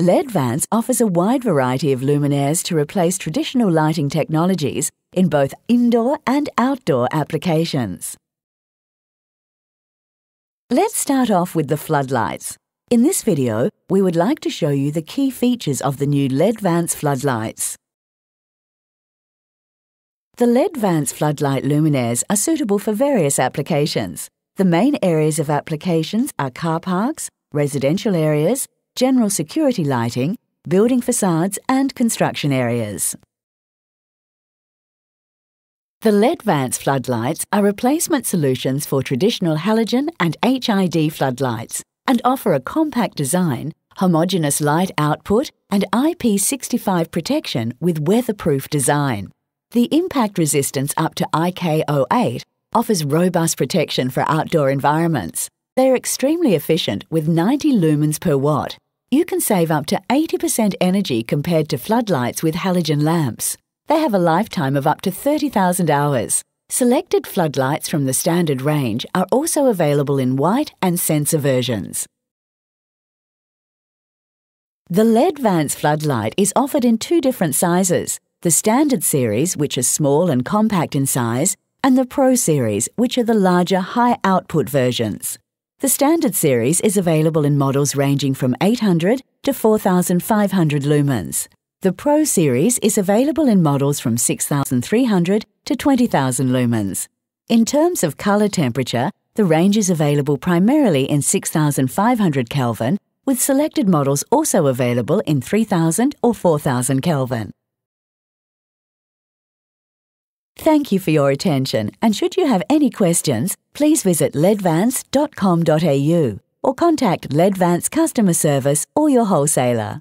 LEDVance offers a wide variety of luminaires to replace traditional lighting technologies in both indoor and outdoor applications. Let's start off with the floodlights. In this video, we would like to show you the key features of the new LEDVance floodlights. The LEDVance floodlight luminaires are suitable for various applications. The main areas of applications are car parks, residential areas, general security lighting, building facades and construction areas. The LEDVance floodlights are replacement solutions for traditional halogen and HID floodlights and offer a compact design, homogeneous light output and IP65 protection with weatherproof design. The impact resistance up to IK08 offers robust protection for outdoor environments. They are extremely efficient with 90 lumens per watt you can save up to 80% energy compared to floodlights with halogen lamps. They have a lifetime of up to 30,000 hours. Selected floodlights from the standard range are also available in white and sensor versions. The LEDVance floodlight is offered in two different sizes, the Standard series, which is small and compact in size, and the Pro series, which are the larger high-output versions. The Standard series is available in models ranging from 800 to 4500 lumens. The Pro series is available in models from 6300 to 20000 lumens. In terms of colour temperature, the range is available primarily in 6500 Kelvin, with selected models also available in 3000 or 4000 Kelvin. Thank you for your attention, and should you have any questions, please visit ledvance.com.au or contact LEDVance customer service or your wholesaler.